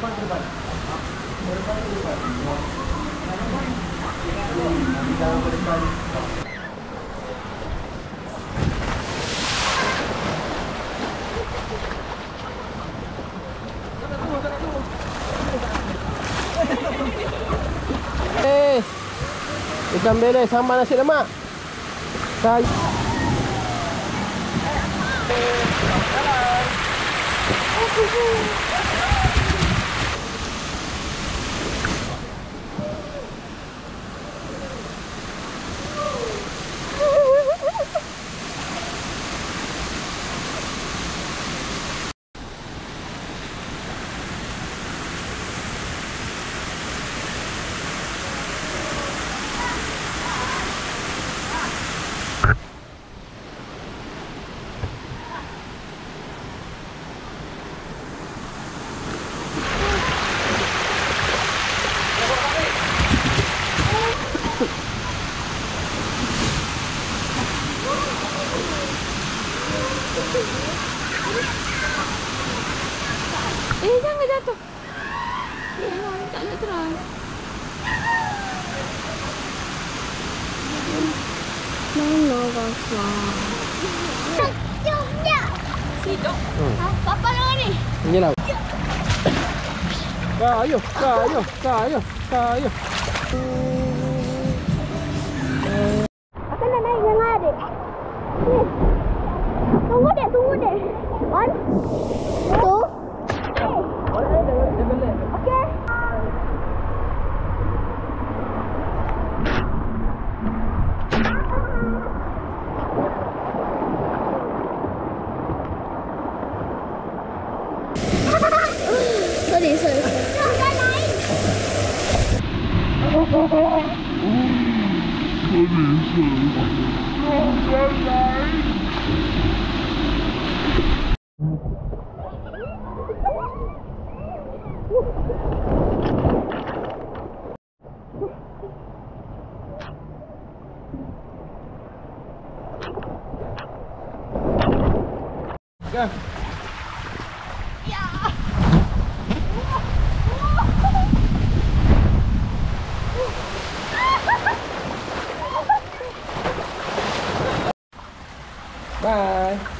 depan ke depan. Ke depan ke depan. Ke depan ke depan. Ke depan ke depan. Ikan beres sambal nasi lemak. Sai. Hello. Eh, jangan jatuh. Jangan, eh, tak nak try. Mana rasa? Jomnya! Sidok. Ha, hmm. ah, apa lagi ni? Ini lah. Ya. Kayuh, kayuh, kayuh, kayuh. có điện sự Có điện sự Không có lấy Yeah. Bye.